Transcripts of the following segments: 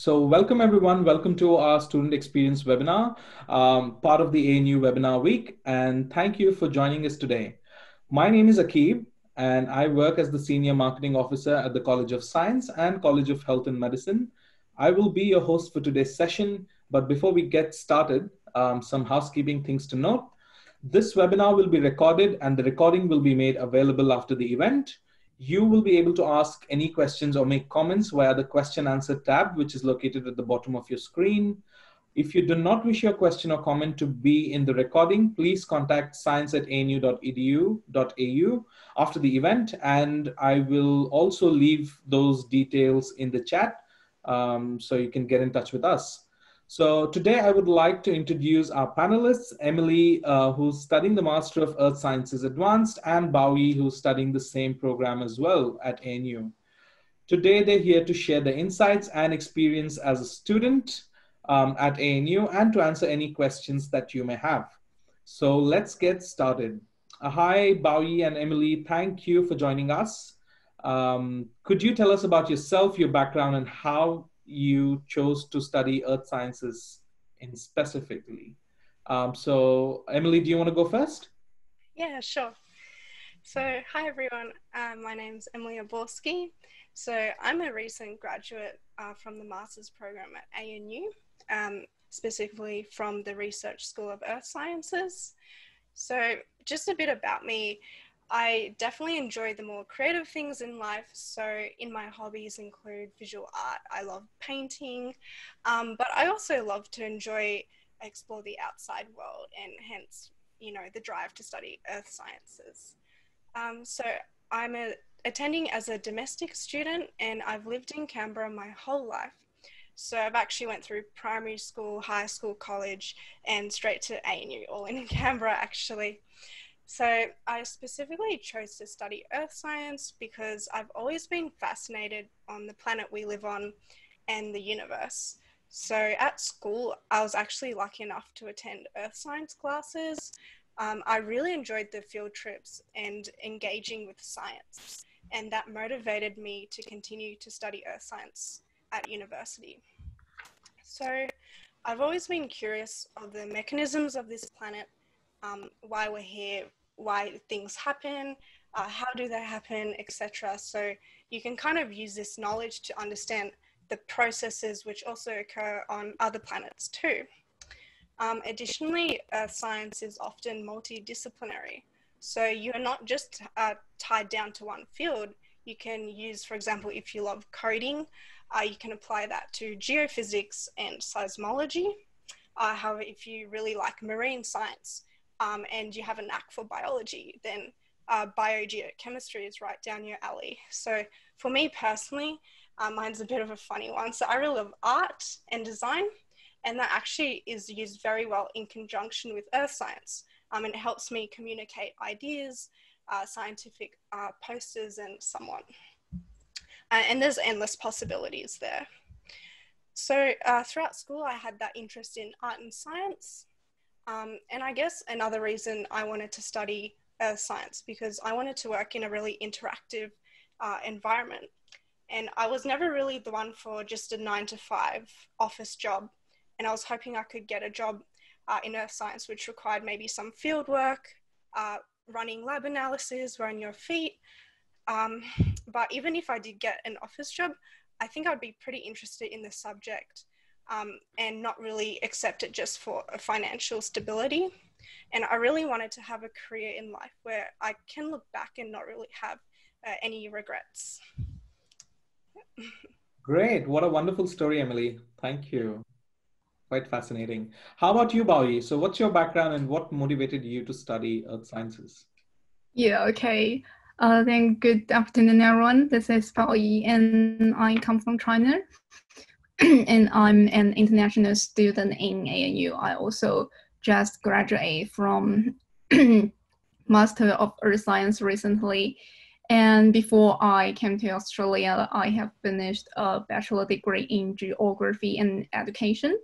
So welcome everyone. Welcome to our student experience webinar, um, part of the ANU webinar week. And thank you for joining us today. My name is Akib and I work as the senior marketing officer at the College of Science and College of Health and Medicine. I will be your host for today's session. But before we get started, um, some housekeeping things to note. This webinar will be recorded and the recording will be made available after the event you will be able to ask any questions or make comments via the question answer tab, which is located at the bottom of your screen. If you do not wish your question or comment to be in the recording, please contact science at anu.edu.au after the event, and I will also leave those details in the chat um, so you can get in touch with us. So today I would like to introduce our panelists, Emily, uh, who's studying the Master of Earth Sciences Advanced, and Bowie, who's studying the same program as well at ANU. Today they're here to share their insights and experience as a student um, at ANU and to answer any questions that you may have. So let's get started. Uh, hi, Bowie and Emily, thank you for joining us. Um, could you tell us about yourself, your background, and how you chose to study earth sciences in specifically. Um, so, Emily, do you want to go first? Yeah, sure. So, hi everyone. Um, my name's Emily Oborski. So, I'm a recent graduate uh, from the master's program at ANU, um, specifically from the Research School of Earth Sciences. So, just a bit about me. I definitely enjoy the more creative things in life. So, in my hobbies include visual art. I love painting, um, but I also love to enjoy explore the outside world, and hence, you know, the drive to study earth sciences. Um, so, I'm a, attending as a domestic student, and I've lived in Canberra my whole life. So I've actually went through primary school, high school, college, and straight to ANU, all in Canberra actually. So I specifically chose to study earth science because I've always been fascinated on the planet we live on and the universe. So at school, I was actually lucky enough to attend earth science classes. Um, I really enjoyed the field trips and engaging with science, and that motivated me to continue to study earth science at university. So I've always been curious of the mechanisms of this planet, um, why we're here, why things happen, uh, how do they happen, etc. So you can kind of use this knowledge to understand the processes which also occur on other planets too. Um, additionally, science is often multidisciplinary. So you are not just uh, tied down to one field. You can use, for example, if you love coding, uh, you can apply that to geophysics and seismology. Uh, however, if you really like marine science, um, and you have a knack for biology, then uh, biogeochemistry is right down your alley. So for me personally, uh, mine's a bit of a funny one. So I really love art and design, and that actually is used very well in conjunction with earth science. Um, and it helps me communicate ideas, uh, scientific uh, posters, and so on. Uh, and there's endless possibilities there. So uh, throughout school, I had that interest in art and science. Um, and I guess another reason I wanted to study earth science because I wanted to work in a really interactive uh, environment. And I was never really the one for just a nine to five office job. And I was hoping I could get a job uh, in earth science, which required maybe some field work, uh, running lab analysis, wearing your feet. Um, but even if I did get an office job, I think I'd be pretty interested in the subject um, and not really accept it just for financial stability. And I really wanted to have a career in life where I can look back and not really have uh, any regrets. Great. What a wonderful story, Emily. Thank you. Quite fascinating. How about you, Bowie? So, what's your background and what motivated you to study earth sciences? Yeah, okay. Uh, then good afternoon, everyone. This is Bowie, and I come from China. and I'm an international student in ANU. I also just graduated from Master of Earth Science recently. And before I came to Australia, I have finished a bachelor degree in geography and education.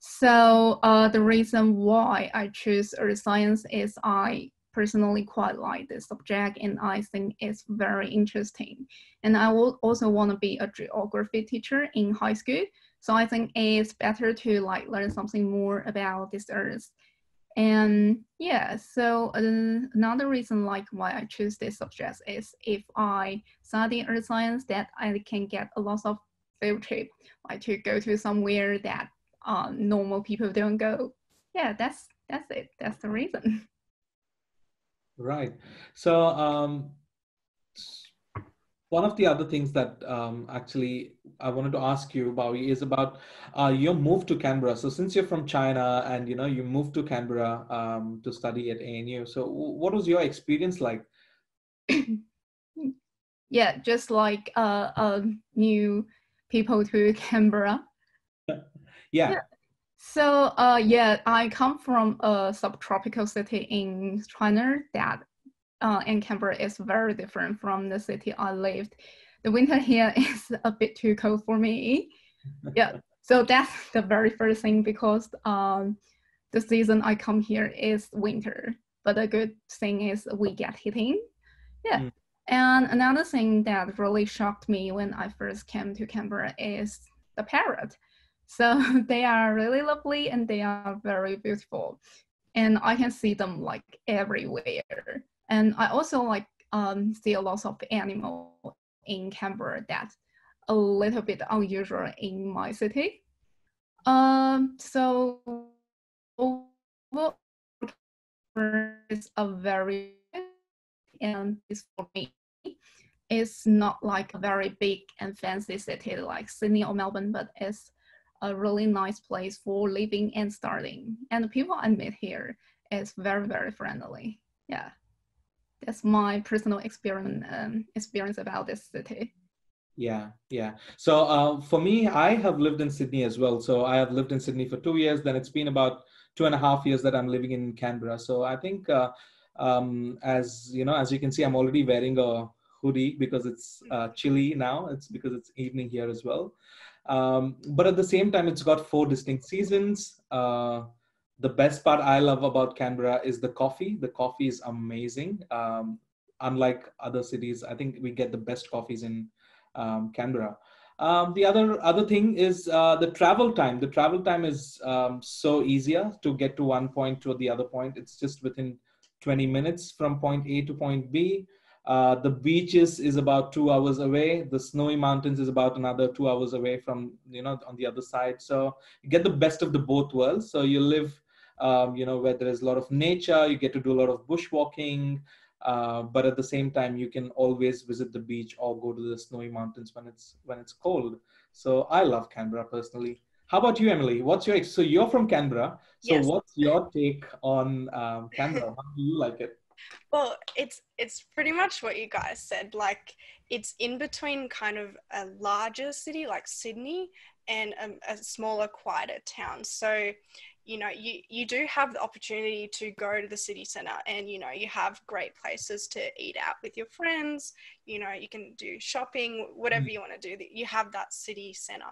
So uh, the reason why I choose earth science is I personally quite like this subject and I think it's very interesting. And I will also want to be a geography teacher in high school. So I think it's better to like learn something more about this earth. And yeah, so uh, another reason like why I choose this subject is if I study earth science, that I can get a lot of field trip, like to go to somewhere that um, normal people don't go. Yeah, that's that's it. That's the reason. Right. So um, one of the other things that um, actually I wanted to ask you about is about uh, your move to Canberra. So since you're from China and you know you moved to Canberra um, to study at ANU, so what was your experience like? yeah, just like uh, uh, new people to Canberra. yeah. yeah. So uh, yeah, I come from a subtropical city in China that uh, and Canberra is very different from the city I lived. The winter here is a bit too cold for me. yeah, so that's the very first thing because um, the season I come here is winter. But the good thing is we get heating. Yeah. Mm. And another thing that really shocked me when I first came to Canberra is the parrot. So they are really lovely and they are very beautiful. And I can see them like everywhere. And I also like um, see a lot of animal in Canberra that's a little bit unusual in my city. Um, so it's a very and it's for me it's not like a very big and fancy city like Sydney or Melbourne, but it's a really nice place for living and starting. And the people I met here is very, very friendly. Yeah. That's my personal experience um, experience about this city. Yeah yeah. So uh, for me i have lived in sydney as well. So i have lived in sydney for two years. Then it's been about two and a half years that i'm living in canberra. So i think uh, um, as you know as you can see i'm already wearing a hoodie because it's uh, chilly now. It's because it's evening here as well um, but at the same time it's got four distinct seasons uh, the best part I love about Canberra is the coffee. The coffee is amazing. Um, unlike other cities, I think we get the best coffees in um, Canberra. Um, the other other thing is uh, the travel time. The travel time is um, so easier to get to one point to the other point. It's just within 20 minutes from point A to point B. Uh, the beaches is about two hours away. The snowy mountains is about another two hours away from you know on the other side. So you get the best of the both worlds. So you live um, you know, where there is a lot of nature, you get to do a lot of bushwalking, uh, but at the same time, you can always visit the beach or go to the snowy mountains when it's when it's cold. So I love Canberra personally. How about you, Emily? What's your so you're from Canberra? So yes. what's your take on um, Canberra? How do you like it? Well, it's it's pretty much what you guys said. Like it's in between kind of a larger city like Sydney and a, a smaller, quieter town. So you know you you do have the opportunity to go to the city center and you know you have great places to eat out with your friends you know you can do shopping whatever mm. you want to do you have that city center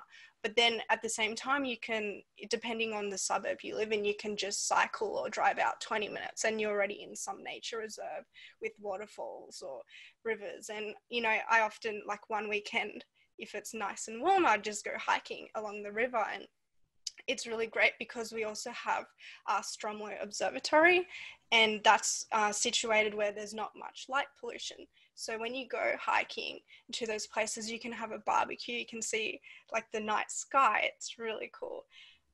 but then at the same time you can depending on the suburb you live in you can just cycle or drive out 20 minutes and you're already in some nature reserve with waterfalls or rivers and you know i often like one weekend if it's nice and warm i'd just go hiking along the river and it's really great because we also have our Stromlo Observatory, and that's uh, situated where there's not much light pollution. So when you go hiking to those places, you can have a barbecue. You can see like the night sky. It's really cool.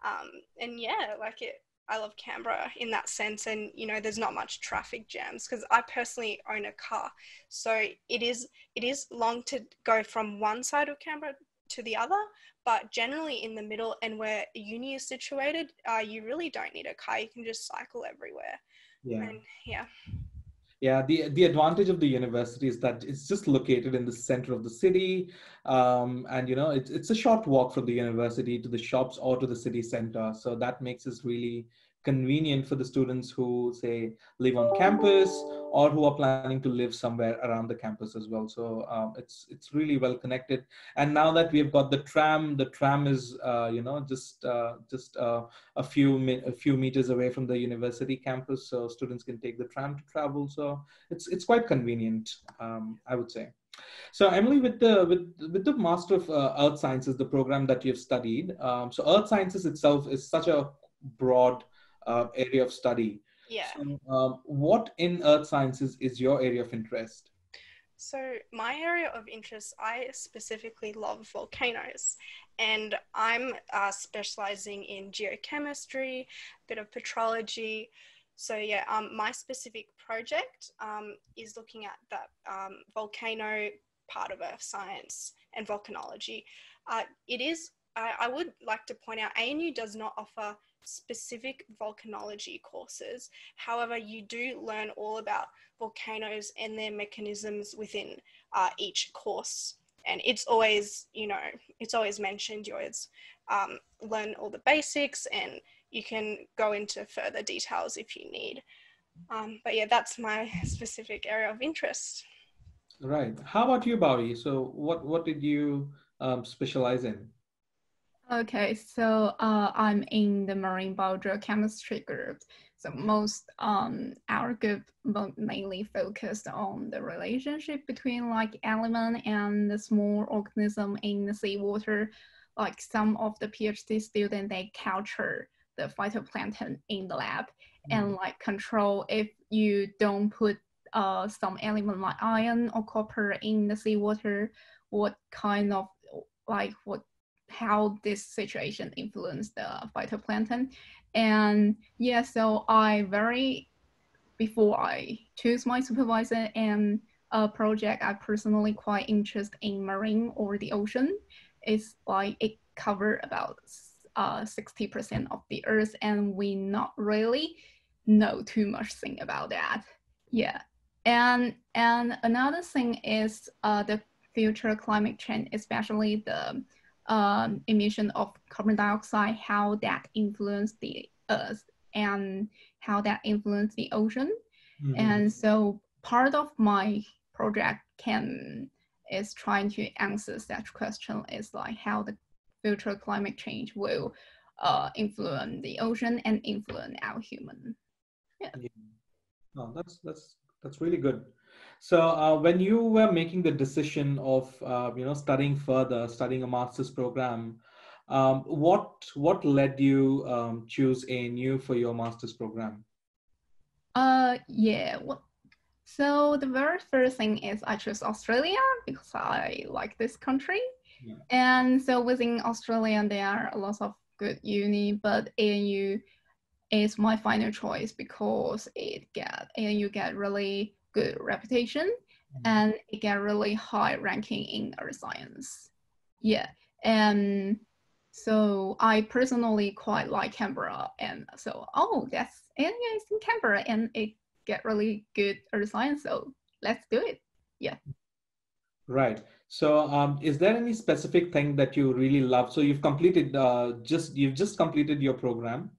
Um, and yeah, like it. I love Canberra in that sense, and you know, there's not much traffic jams because I personally own a car, so it is it is long to go from one side of Canberra to the other, but generally in the middle and where uni is situated, uh, you really don't need a car. You can just cycle everywhere. Yeah. And, yeah. Yeah, the the advantage of the university is that it's just located in the center of the city, um, and you know it's it's a short walk from the university to the shops or to the city center. So that makes us really convenient for the students who say live on campus or who are planning to live somewhere around the campus as well. So um, it's it's really well connected. And now that we've got the tram the tram is uh, you know just uh, just uh, a few a few meters away from the university campus so students can take the tram to travel. So it's it's quite convenient um, i would say. So Emily, with the with with the Master of uh, Earth Sciences, the program that you've studied, um, so Earth Sciences itself is such a broad uh, area of study. Yeah. So, um, what in earth sciences is your area of interest? So, my area of interest, I specifically love volcanoes, and I'm uh, specializing in geochemistry, a bit of petrology. So, yeah, um, my specific project um, is looking at that um, volcano part of earth science and volcanology. Uh, it is, I, I would like to point out, ANU does not offer specific volcanology courses. However, you do learn all about volcanoes and their mechanisms within uh, each course. And it's always, you know, it's always mentioned, you always um, learn all the basics and you can go into further details if you need. Um, but yeah, that's my specific area of interest. Right. How about you, Bowie? So what, what did you um, specialize in? Okay, so uh, I'm in the marine biogeochemistry group. So most um, our group mainly focused on the relationship between like element and the small organism in the seawater. Like some of the PhD students, they capture the phytoplankton in the lab mm. and like control if you don't put uh, some element like iron or copper in the seawater, what kind of like what how this situation influenced the phytoplankton. And yeah, so I very, before I choose my supervisor and a project, I personally quite interested in marine or the ocean. It's like it cover about uh, 60% of the earth and we not really know too much thing about that. Yeah. And, and another thing is uh, the future climate change, especially the um, emission of carbon dioxide, how that influence the earth and how that influence the ocean. Mm-hmm. And so part of my project can is trying to answer such question is like how the future climate change will uh, influence the ocean and influence our human. Yeah. yeah. Oh, that's that's that's really good. So uh, when you were making the decision of uh, you know studying further, studying a master's program, um, what what led you um, choose ANU for your master's program? Uh, yeah. Well, so the very first thing is I chose Australia because I like this country, yeah. and so within Australia there are a lot of good uni, but ANU is my final choice because it get ANU get really good reputation mm-hmm. and it get really high ranking in earth science. Yeah, and so I personally quite like Canberra, and so oh, that's and yeah, it's in Canberra, and it get really good earth science. So let's do it. Yeah. Right. So, um, is there any specific thing that you really love? So you've completed uh, just you've just completed your program.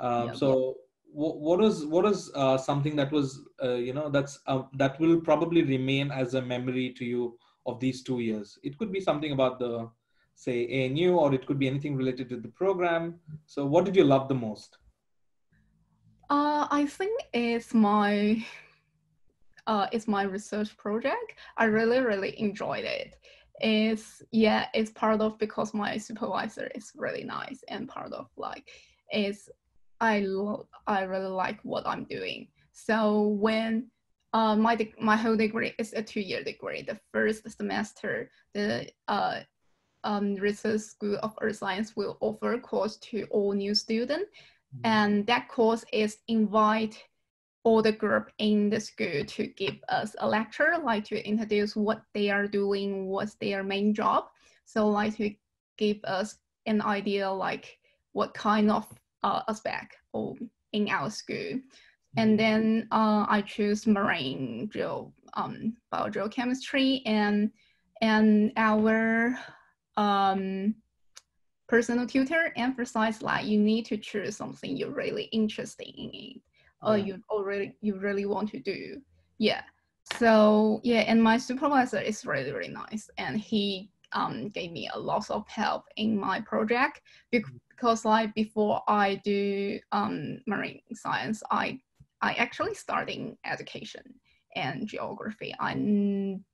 Um, yeah, so what is what is uh, something that was uh, you know that's uh, that will probably remain as a memory to you of these two years? It could be something about the say anu or it could be anything related to the program. So what did you love the most? Uh, i think it's my uh, it's my research project i really really enjoyed it. It's yeah it's part of because my supervisor is really nice and part of like it's I lo- I really like what I'm doing. So when uh, my de- my whole degree is a two year degree. The first semester, the uh, um, Research School of Earth Science will offer a course to all new students, mm-hmm. and that course is invite all the group in the school to give us a lecture, like to introduce what they are doing, what's their main job. So like to give us an idea like what kind of uh, aspect or in our school. And mm-hmm. then uh, I choose marine geo, um, biogeochemistry and and our um, personal tutor emphasized like you need to choose something you're really interested in it or Yeah. you already you really want to do. Yeah. So yeah, and my supervisor is really really nice, and he um, gave me a lot of help in my project because like before I do um, marine science, I I actually studying education and geography. I n-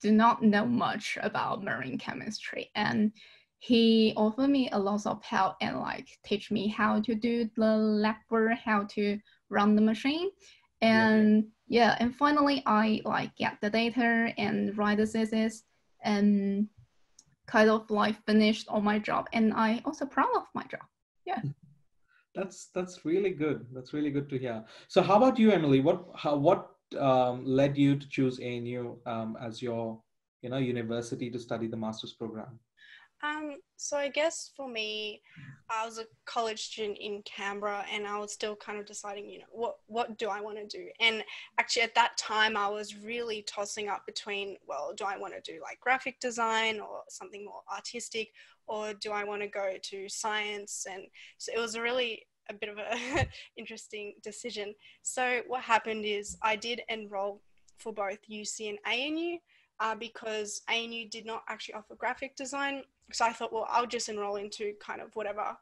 do not know much about marine chemistry, and he offered me a lot of help and like teach me how to do the lab work, how to run the machine, and yeah, and finally I like get the data and write the thesis and kind of like finished all my job, and I also proud of my job. Yeah. That's that's really good. That's really good to hear. So, how about you, Emily? What how what um, led you to choose ANU um, as your you know university to study the master's program? Um, so I guess for me, I was a college student in Canberra, and I was still kind of deciding, you know, what what do I want to do? And actually, at that time, I was really tossing up between, well, do I want to do like graphic design or something more artistic, or do I want to go to science? And so it was really a bit of a interesting decision. So what happened is I did enroll for both UC and ANU. Uh, because ANU did not actually offer graphic design, so I thought, well, I'll just enroll into kind of whatever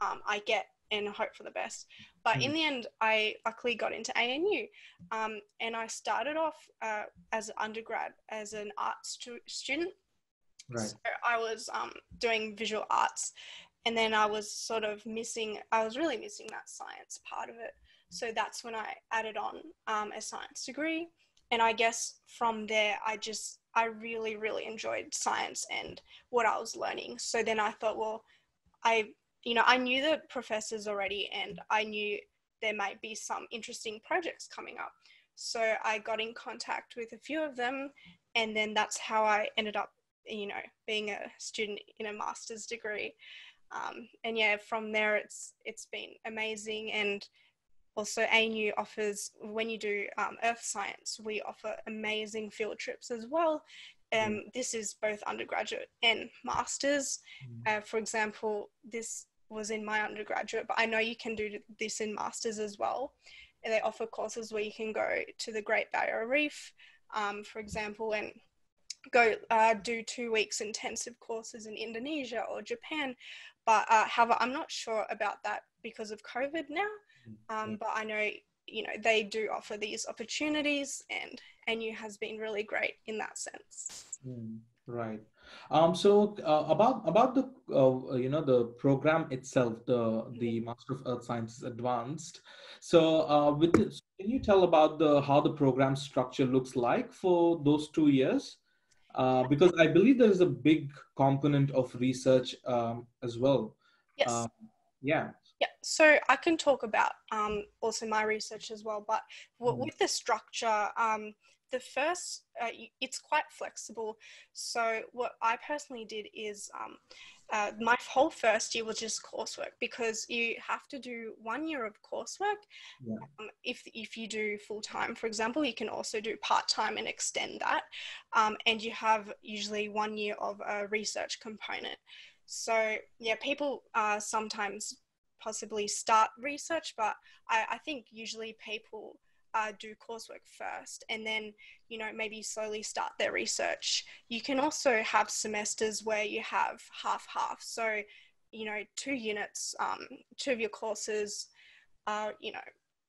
um, I get and hope for the best. But in the end, I luckily got into ANU, um, and I started off uh, as an undergrad as an art stu- student. Right. So I was um, doing visual arts, and then I was sort of missing. I was really missing that science part of it. So that's when I added on um, a science degree, and I guess from there, I just I really really enjoyed science and what I was learning. So then I thought, well, I you know I knew the professors already, and I knew there might be some interesting projects coming up. So I got in contact with a few of them, and then that's how I ended up, you know, being a student in a master's degree. Um, and yeah, from there it's it's been amazing. And also, ANU offers when you do um, earth science, we offer amazing field trips as well. Um, this is both undergraduate and masters. Uh, for example, this was in my undergraduate, but I know you can do this in masters as well. And they offer courses where you can go to the Great Barrier Reef, um, for example, and go uh, do two weeks intensive courses in Indonesia or Japan. But uh, however, I'm not sure about that because of COVID now. Um, but I know you know they do offer these opportunities, and ANU has been really great in that sense. Mm, right. Um, so uh, about about the uh, you know the program itself, the the Master of Earth Sciences Advanced. So uh, with this, can you tell about the how the program structure looks like for those two years? Uh, because I believe there is a big component of research um, as well. Yes. Um, yeah. Yeah, so I can talk about um, also my research as well, but w- Mm. with the structure, um, the first, uh, it's quite flexible. So, what I personally did is um, uh, my whole first year was just coursework because you have to do one year of coursework. Yeah. Um, if, if you do full time, for example, you can also do part time and extend that. Um, and you have usually one year of a research component. So, yeah, people uh, sometimes possibly start research, but I, I think usually people uh, do coursework first and then, you know, maybe slowly start their research. You can also have semesters where you have half half. So, you know, two units, um, two of your courses are, you know,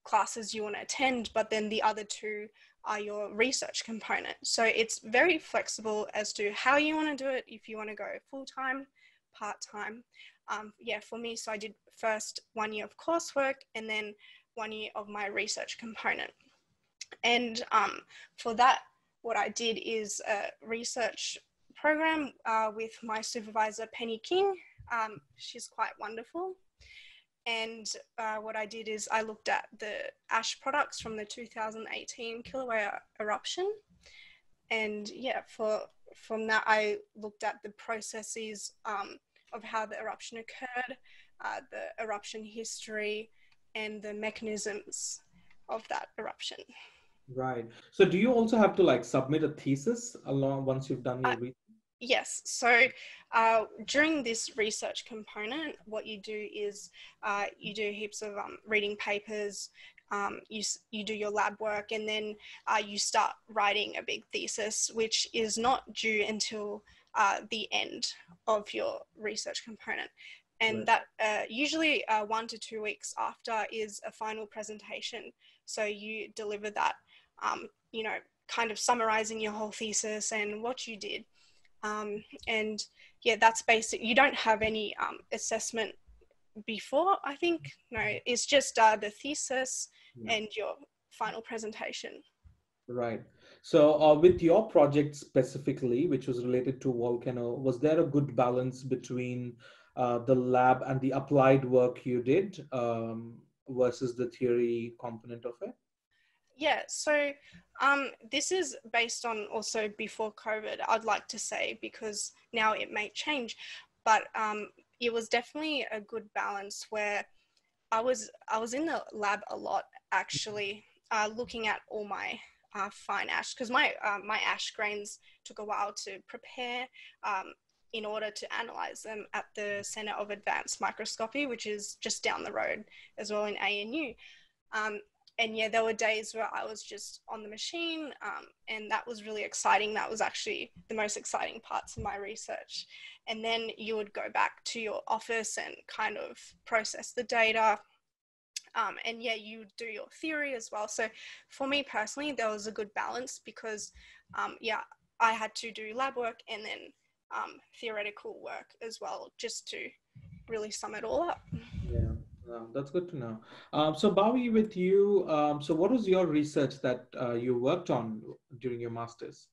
classes you want to attend, but then the other two are your research component. So it's very flexible as to how you want to do it, if you want to go full time, part time um, yeah, for me, so I did first one year of coursework and then one year of my research component. And um, for that, what I did is a research program uh, with my supervisor, Penny King. Um, she's quite wonderful. And uh, what I did is I looked at the ash products from the 2018 Kilauea eruption. And yeah, for from that, I looked at the processes um, of how the eruption occurred, uh, the eruption history, and the mechanisms of that eruption. Right. So do you also have to like submit a thesis along once you've done your I- research? Yes. So uh, during this research component, what you do is uh, you do heaps of um, reading papers, um, you, you do your lab work, and then uh, you start writing a big thesis, which is not due until uh, the end of your research component. And right. that uh, usually uh, one to two weeks after is a final presentation. So you deliver that, um, you know, kind of summarizing your whole thesis and what you did. Um, and yeah, that's basic. You don't have any um, assessment before, I think. No, it's just uh, the thesis yeah. and your final presentation. Right. So, uh, with your project specifically, which was related to volcano, was there a good balance between uh, the lab and the applied work you did um, versus the theory component of it? Yeah, so um, this is based on also before COVID, I'd like to say, because now it may change, but um, it was definitely a good balance where I was I was in the lab a lot actually, uh, looking at all my uh, fine ash because my uh, my ash grains took a while to prepare um, in order to analyze them at the Center of Advanced Microscopy, which is just down the road as well in ANU. Um, and yeah, there were days where I was just on the machine, um, and that was really exciting. That was actually the most exciting parts of my research. And then you would go back to your office and kind of process the data. Um, and yeah, you do your theory as well. So for me personally, there was a good balance because, um, yeah, I had to do lab work and then um, theoretical work as well, just to really sum it all up. Yeah. Uh, that's good to know. Um, so, Bowie, with you, um, so what was your research that uh, you worked on during your master's?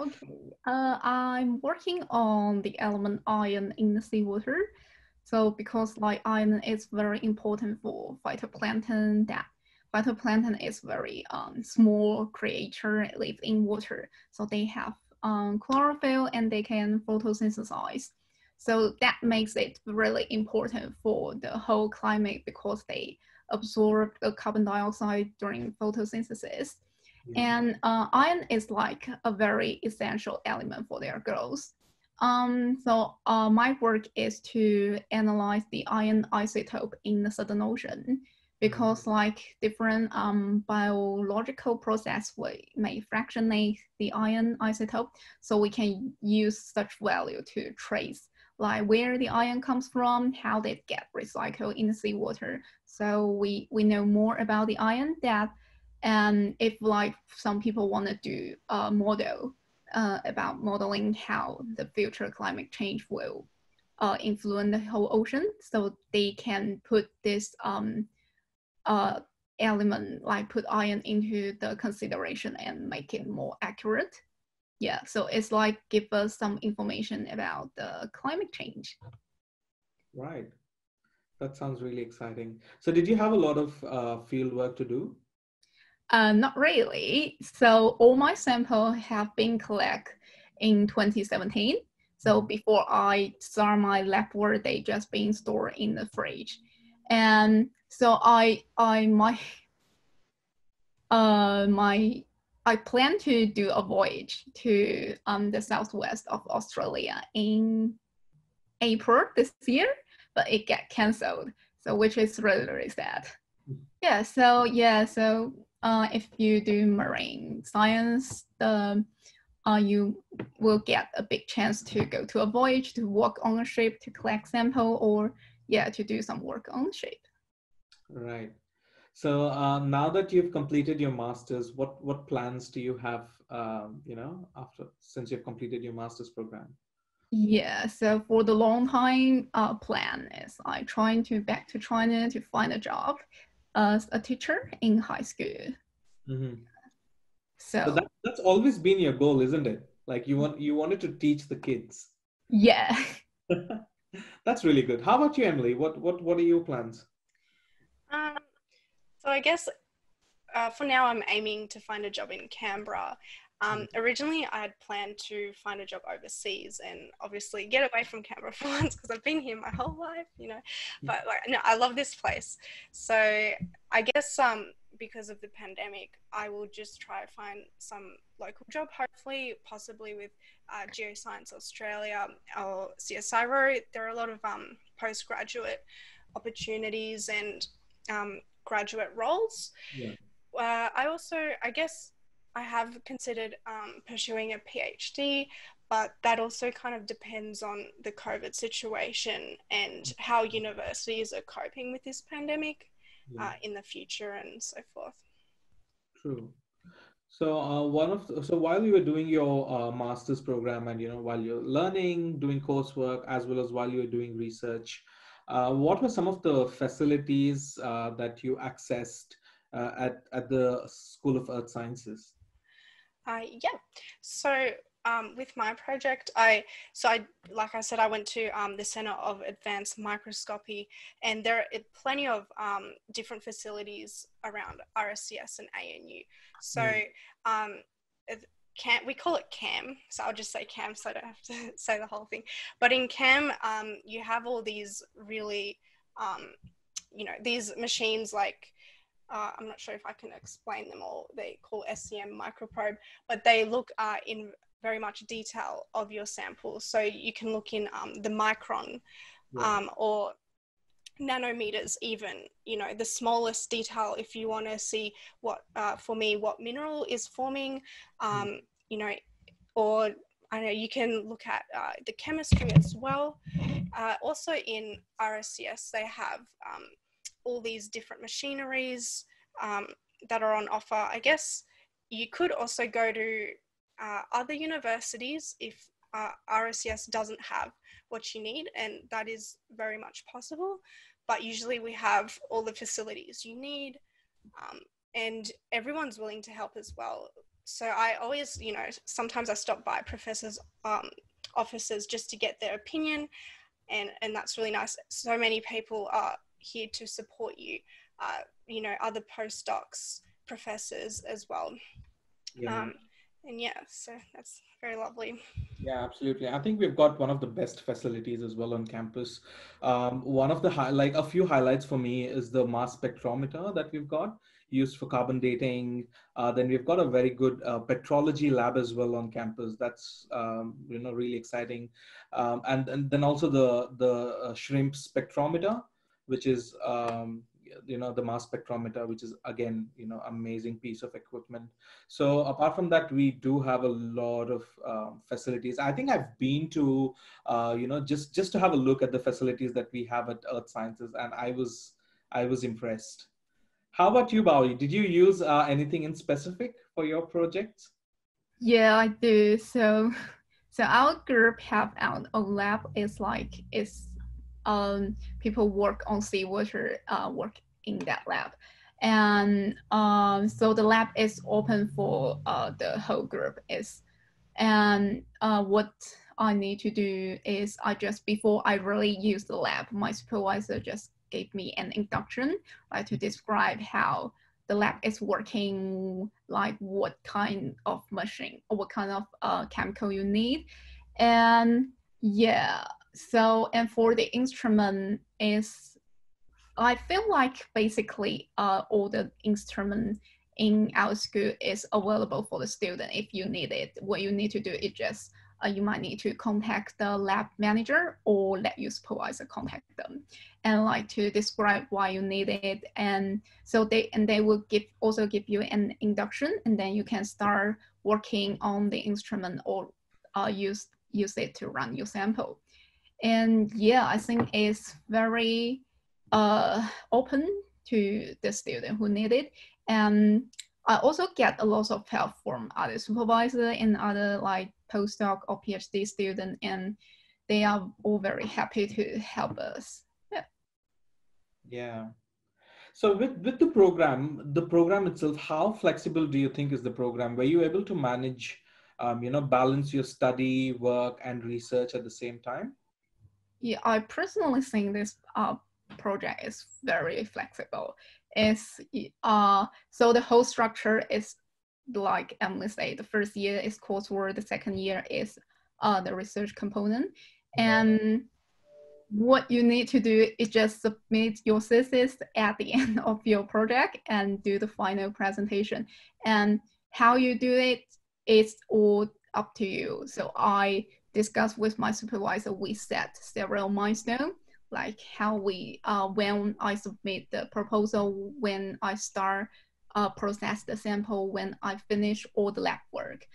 Okay, uh, I'm working on the element iron in the seawater. So, because like iron is very important for phytoplankton, that phytoplankton is very um, small creature live in water. So they have um, chlorophyll and they can photosynthesize. So that makes it really important for the whole climate because they absorb the carbon dioxide during photosynthesis. And uh, iron is like a very essential element for their growth. Um, so uh, my work is to analyze the iron isotope in the Southern Ocean because like different um, biological process may fractionate the iron isotope. So we can use such value to trace like where the iron comes from, how they get recycled in the seawater. So we, we know more about the iron that and if like some people want to do a model uh, about modeling how the future climate change will uh, influence the whole ocean, so they can put this um, uh, element like put iron into the consideration and make it more accurate. Yeah so it's like give us some information about the climate change. Right. That sounds really exciting. So did you have a lot of uh, field work to do? Uh, not really. So all my samples have been collected in 2017 so before i start my lab work they just been stored in the fridge. And so i i my uh my I plan to do a voyage to um, the southwest of Australia in April this year, but it got cancelled. So which is really really sad. Yeah. So yeah. So uh, if you do marine science, the uh, you will get a big chance to go to a voyage, to work on a ship, to collect sample, or yeah, to do some work on the ship. Right. So uh, now that you've completed your masters, what what plans do you have? Um, you know, after since you've completed your masters program. Yeah. So for the long time, uh, plan is I trying to back to China to find a job as a teacher in high school. Mm-hmm. So, so that, that's always been your goal, isn't it? Like you want you wanted to teach the kids. Yeah. that's really good. How about you, Emily? What what what are your plans? So I guess uh, for now, I'm aiming to find a job in Canberra. Um, mm. originally, I had planned to find a job overseas and obviously get away from Canberra for once because I've been here my whole life, you know. Mm. But like, no, I love this place. So I guess um, because of the pandemic, I will just try to find some local job, hopefully, possibly with uh, Geoscience Australia or CSIRO. There are a lot of um, postgraduate opportunities and um, graduate roles. Yeah. Uh, I also, I guess, I have considered um, pursuing a PhD, but that also kind of depends on the COVID situation and how universities are coping with this pandemic Yeah. uh, in the future and so forth. True. So uh, one of the, so while you were doing your uh, master's program and you know while you're learning, doing coursework as well as while you're doing research, uh, what were some of the facilities uh, that you accessed uh, at at the School of Earth Sciences? Uh, yeah. So um, with my project, I so I like I said, I went to um, the Center of Advanced Microscopy, and there are plenty of um, different facilities around RSES and ANU. So um, it- CAM, we call it CAM, so I'll just say CAM, so I don't have to say the whole thing. But in CAM, um, you have all these really, um, you know, these machines like. Uh, I'm not sure if I can explain them all. They call SEM microprobe, but they look uh, in very much detail of your sample. So you can look in um, the micron Yeah. um, or nanometers, even, you know, the smallest detail if you want to see what, uh, for me, what mineral is forming, um, you know, or I know you can look at uh, the chemistry as well. Uh, also in RSES, they have um, all these different machineries um, that are on offer. I guess you could also go to uh, other universities if uh, RSES doesn't have what you need, and that is very much possible. But usually we have all the facilities you need, um, and everyone's willing to help as well. So I always, you know, sometimes I stop by professors' um, offices just to get their opinion, and and that's really nice. So many people are here to support you. Uh, you know, other postdocs, professors as well. Yeah. Um, and yeah, so that's very lovely. Yeah, absolutely. I think we've got one of the best facilities as well on campus. Um, one of the high, like a few highlights for me is the mass spectrometer that we've got used for carbon dating. Uh, then we've got a very good uh, petrology lab as well on campus. That's um, you know really exciting. Um, and and then also the the uh, SHRIMP spectrometer, which is um, you know the mass spectrometer, which is again you know amazing piece of equipment. So apart from that, we do have a lot of um, facilities. I think I've been to, uh, you know, just just to have a look at the facilities that we have at Earth Sciences, and I was I was impressed. How about you, Bowie? Did you use uh, anything in specific for your projects? Yeah, I do. So, so our group have our own lab. It's like it's um people work on seawater, uh, work in that lab, and um so the lab is open for uh the whole group. Is and uh what I need to do is I just before I really use the lab, my supervisor just gave me an introduction, like to describe how the lab is working, like what kind of machine or what kind of uh, chemical you need. And yeah, so and for the instrument is, I feel like basically uh, all the instrument in our school is available for the student if you need it. What you need to do is just uh, you might need to contact the lab manager or let your supervisor contact them and like to describe why you need it and so they and they will give also give you an induction and then you can start working on the instrument or uh, use use it to run your sample and yeah i think it's very uh, open to the student who need it and i also get a lot of help from other supervisor and other like postdoc or phd student and they are all very happy to help us Yeah. Yeah. So with with the program, the program itself, how flexible do you think is the program? Were you able to manage, um, you know, balance your study, work, and research at the same time? Yeah, I personally think this uh, project is very flexible. It's uh, so the whole structure is like Emily said, the first year is coursework, the second year is uh, the research component. And what you need to do is just submit your thesis at the end of your project and do the final presentation. And how you do it is all up to you. So I discussed with my supervisor, we set several milestones, like how we, uh, when I submit the proposal, when I start uh, process the sample, when I finish all the lab work.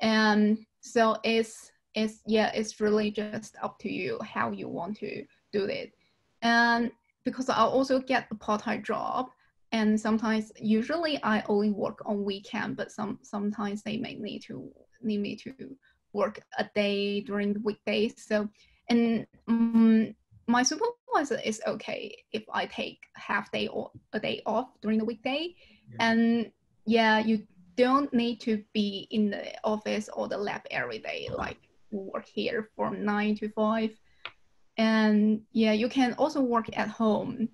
And so it's it's yeah it's really just up to you how you want to do it and because i also get a part-time job and sometimes usually i only work on weekend but some sometimes they may need to need me to work a day during the weekdays so and um, my supervisor is okay if i take half day or a day off during the weekday yeah. and yeah you don't need to be in the office or the lab every day like work here from nine to five. And yeah, you can also work at home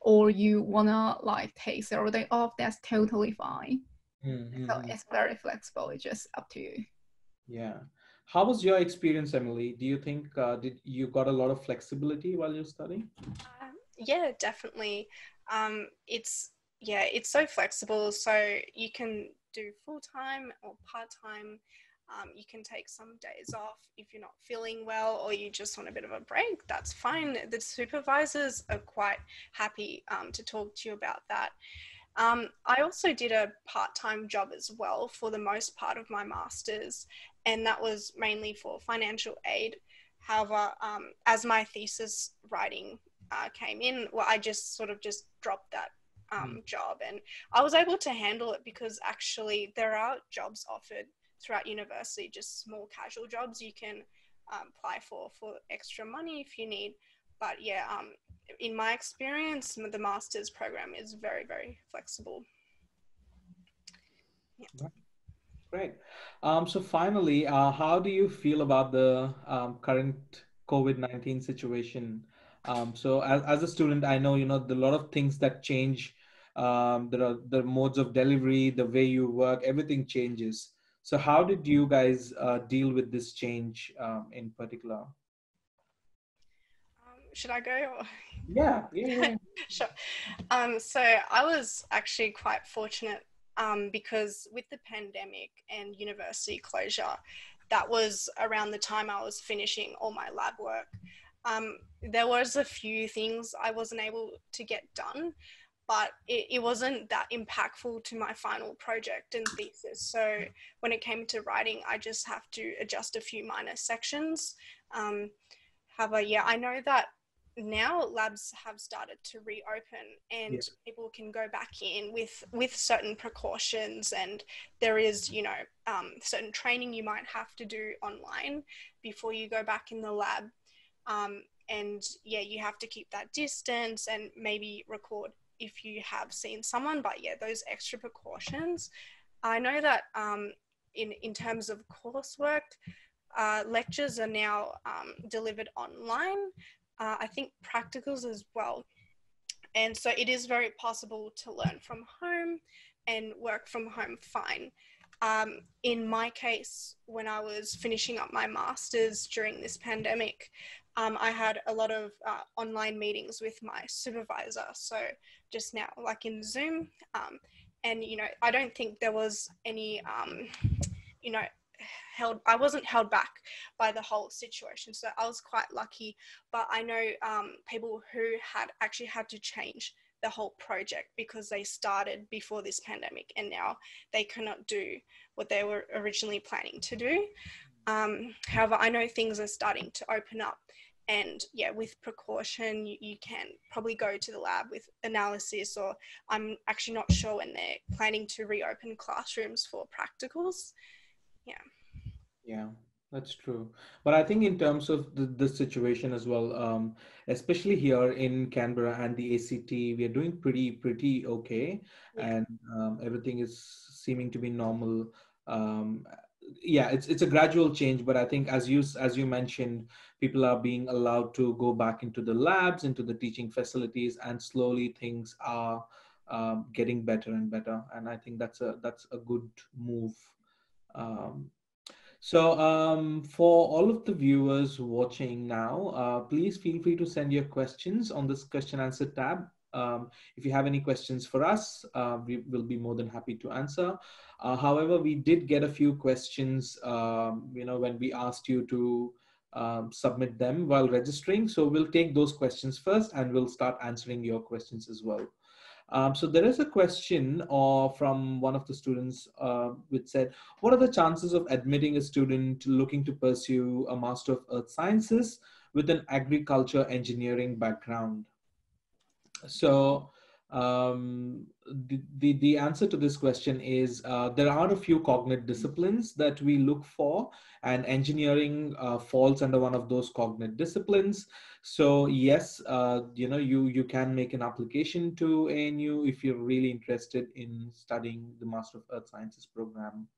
or you wanna like take zero day off, that's totally fine. Mm-hmm. So it's very flexible. It's just up to you. Yeah. How was your experience, Emily? Do you think uh, did you got a lot of flexibility while you're studying? Um, yeah, definitely. Um, it's yeah, it's so flexible. So you can do full time or part time. Um, you can take some days off if you're not feeling well or you just want a bit of a break. That's fine. The supervisors are quite happy um, to talk to you about that. Um, I also did a part time job as well for the most part of my master's, and that was mainly for financial aid. However, um, as my thesis writing uh, came in, well, I just sort of just dropped that um, hmm. job and I was able to handle it because actually there are jobs offered throughout university, just small casual jobs you can um, apply for for extra money if you need. But yeah, um, in my experience, the master's program is very, very flexible. Yeah. Great. Um, so finally, uh, how do you feel about the um, current COVID-19 situation? Um, so as, as a student, I know, you know, a lot of things that change. Um, there are the modes of delivery, the way you work, everything changes. So how did you guys uh, deal with this change um, in particular? Um, should I go? Or? Yeah, yeah. sure. Um, so I was actually quite fortunate um, because with the pandemic and university closure, that was around the time I was finishing all my lab work. Um, there was a few things I wasn't able to get done, but it, it wasn't that impactful to my final project and thesis. So when it came to writing, I just have to adjust a few minor sections. Um, however, yeah, I know that now labs have started to reopen and yeah. people can go back in with with certain precautions and there is you know um, certain training you might have to do online before you go back in the lab um, and yeah you have to keep that distance and maybe record if you have seen someone, but yeah, those extra precautions. I know that um, in, in terms of coursework, uh, lectures are now um, delivered online. Uh, I think practicals as well. And so it is very possible to learn from home and work from home fine. Um, in my case, when I was finishing up my master's during this pandemic, um, I had a lot of uh, online meetings with my supervisor. So just now, like in Zoom, um, and you know, I don't think there was any, um, you know, held. I wasn't held back by the whole situation, so I was quite lucky. But I know um, people who had actually had to change the whole project because they started before this pandemic and now they cannot do what they were originally planning to do. Um, however, I know things are starting to open up and yeah with precaution you, you, can probably go to the lab with analysis or i'm actually not sure when they're planning to reopen classrooms for practicals yeah. Yeah that's true. But i think in terms of the, the situation as well um, especially here in canberra and the act we are doing pretty pretty okay. Yeah. and um, everything is seeming to be normal. Um, yeah it's it's a gradual change but i think as you as you mentioned people are being allowed to go back into the labs into the teaching facilities and slowly things are um, getting better and better. And i think that's a that's a good move um, So, um, for all of the viewers watching now, uh, please feel free to send your questions on this question answer tab. Um, if you have any questions for us, uh, we will be more than happy to answer. Uh, however, we did get a few questions, um, you know, when we asked you to um, submit them while registering. So we'll take those questions first and we'll start answering your questions as well. Um, so there is a question uh, from one of the students uh, which said, what are the chances of admitting a student looking to pursue a Master of Earth Sciences with an agriculture engineering background? So um, the, the, the answer to this question is uh, there are a few cognate disciplines that we look for and engineering uh, falls under one of those cognate disciplines. So yes, uh, you know, you, you can make an application to ANU if you're really interested in studying the Master of Earth Sciences program.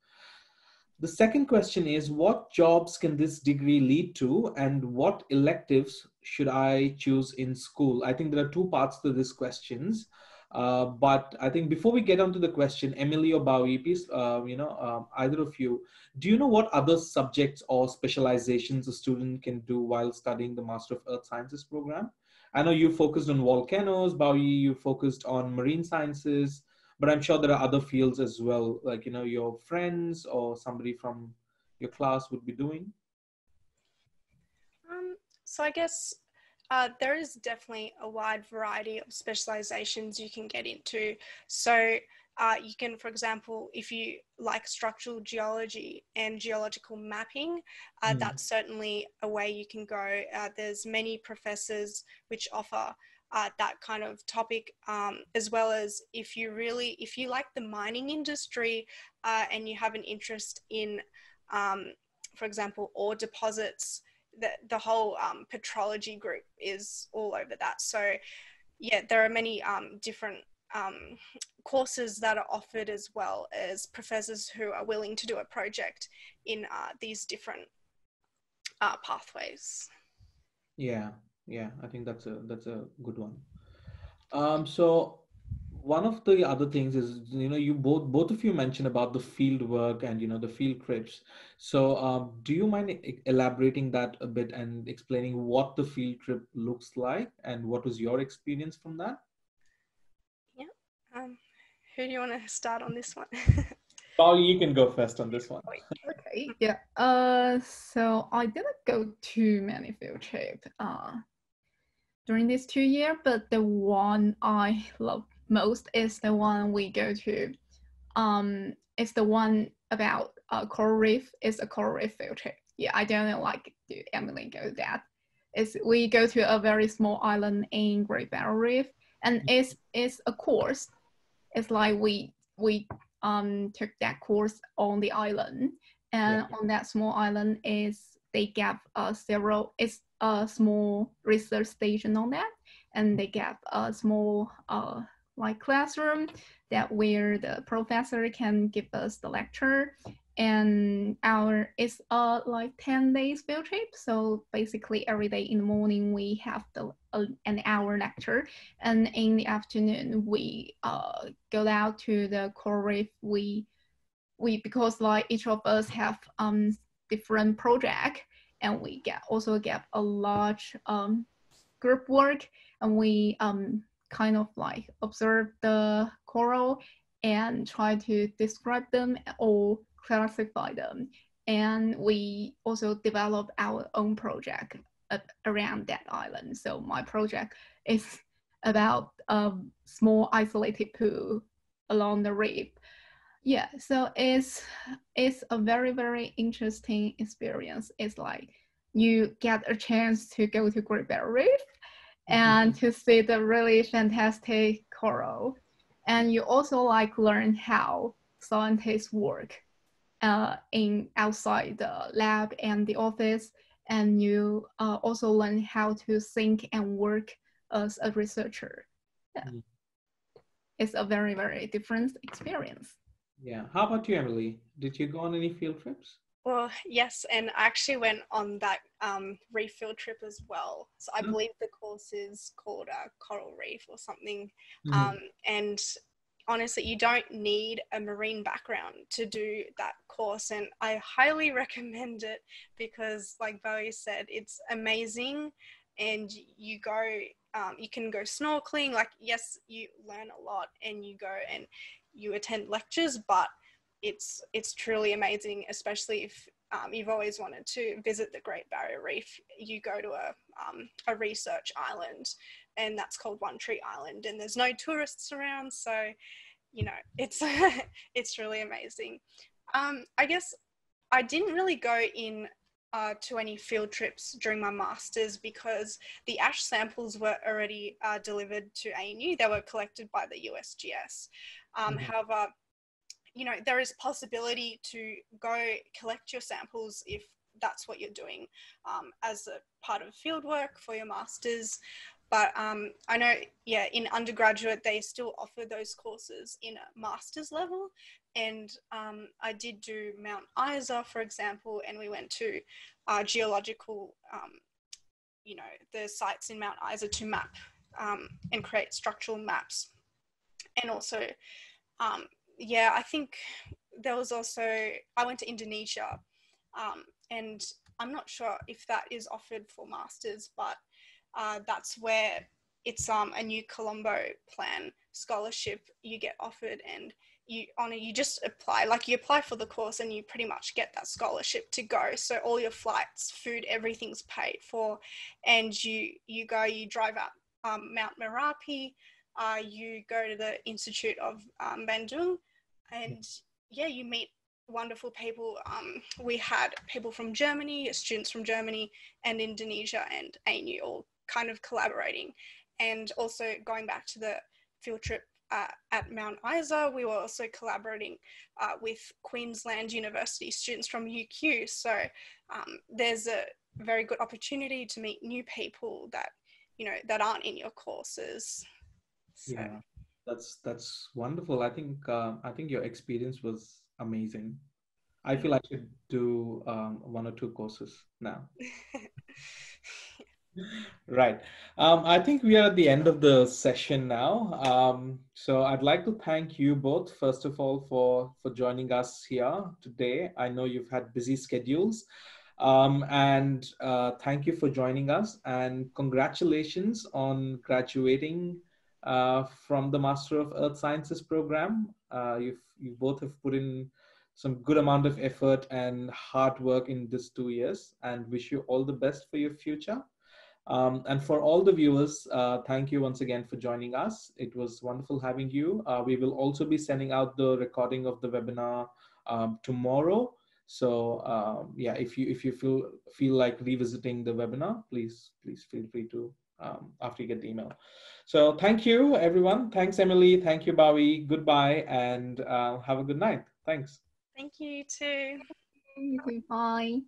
The second question is what jobs can this degree lead to and what electives should I choose in school? I think there are two parts to these questions. Uh, but I think before we get on to the question, Emily or Bowie, please, uh, you know, um, either of you, do you know what other subjects or specializations a student can do while studying the Master of Earth Sciences program? I know you focused on volcanoes, Bowie, you focused on marine sciences, but I'm sure there are other fields as well, like, you know, your friends or somebody from your class would be doing. Um, so I guess uh, there is definitely a wide variety of specializations you can get into. So uh, you can, for example, if you like structural geology and geological mapping, uh, mm. that's certainly a way you can go. Uh, there's many professors which offer uh, that kind of topic, um, as well as if you really, if you like the mining industry uh, and you have an interest in, um, for example, ore deposits, the, the whole um, petrology group is all over that. So, yeah, there are many um, different um, courses that are offered as well as professors who are willing to do a project in uh, these different uh, pathways. Yeah, yeah, I think that's a that's a good one. Um, so one of the other things is you know you both both of you mentioned about the field work and you know the field trips so um, do you mind elaborating that a bit and explaining what the field trip looks like and what was your experience from that yeah um, who do you want to start on this one Paul, you can go first on this one. okay, yeah. Uh, so I didn't go too many field trips uh, during this two year, but the one I love most is the one we go to. Um, it's the one about uh, coral reef. It's a coral reef field trip. Yeah, I don't like do Emily go that. It's we go to a very small island in Great Barrier Reef, and mm-hmm. it's it's a course. It's like we we um took that course on the island, and yeah. on that small island is they gave us several. It's a small research station on that, and they gave a small uh like classroom that where the professor can give us the lecture. And our it's a like 10 days field trip. So basically every day in the morning we have the uh, an hour lecture. And in the afternoon we uh, go out to the coral reef. We we because like each of us have um different project and we get also get a large um group work and we um kind of like observe the coral and try to describe them or classify them. And we also develop our own project around that island. So my project is about a small isolated pool along the reef. Yeah, so it's it's a very very interesting experience. It's like you get a chance to go to Great Barrier Reef and to see the really fantastic coral. And you also like learn how scientists work uh, in outside the lab and the office. And you uh, also learn how to think and work as a researcher. Yeah. Mm. It's a very, very different experience. Yeah. How about you, Emily? Did you go on any field trips? Well, yes, and I actually went on that um, reef field trip as well. So I mm. believe the course is called uh, Coral Reef or something. Mm. Um, and honestly, you don't need a marine background to do that course. And I highly recommend it because, like Bowie said, it's amazing. And you go, um, you can go snorkeling. Like, yes, you learn a lot and you go and you attend lectures, but it's it's truly amazing, especially if um, you've always wanted to visit the Great Barrier Reef. You go to a um, a research island and that's called One Tree Island, and there's no tourists around, so you know it's it's really amazing. Um, I guess I didn't really go in uh, to any field trips during my masters because the ash samples were already uh, delivered to ANU. They were collected by the USGS. Um, mm-hmm. However, you know there is possibility to go collect your samples if that's what you're doing um, as a part of field work for your masters but um, I know, yeah, in undergraduate, they still offer those courses in a master's level. And um, I did do Mount Isa, for example, and we went to uh, geological, um, you know, the sites in Mount Isa to map um, and create structural maps. And also, um, yeah, I think there was also, I went to Indonesia, um, and I'm not sure if that is offered for masters, but uh, that's where it's um, a new Colombo plan scholarship you get offered and you on you just apply like you apply for the course and you pretty much get that scholarship to go. So all your flights food everything's paid for and you you go you drive up um, mount merapi uh, you go to the institute of um, bandung and yeah you meet wonderful people. Um, we had people from germany students from germany and indonesia and anu all kind of collaborating. And also going back to the field trip uh, at Mount Isa, we were also collaborating uh, with Queensland University students from UQ. So um, there's a very good opportunity to meet new people that you know that aren't in your courses. So. Yeah, that's that's wonderful. I think uh, I think your experience was amazing. I feel I should do um, one or two courses now. right. Um, I think we are at the end of the session now. Um, so I'd like to thank you both, first of all, for, for joining us here today. I know you've had busy schedules. Um, and uh, thank you for joining us and congratulations on graduating uh, from the Master of Earth Sciences program. Uh, you've, you both have put in some good amount of effort and hard work in these two years and wish you all the best for your future. Um, and for all the viewers, uh, thank you once again for joining us. It was wonderful having you. Uh, we will also be sending out the recording of the webinar um, tomorrow. So um, yeah, if you if you feel feel like revisiting the webinar, please please feel free to um, after you get the email. So thank you everyone. Thanks Emily. Thank you Bowie. Goodbye and uh, have a good night. Thanks. Thank you too. Bye.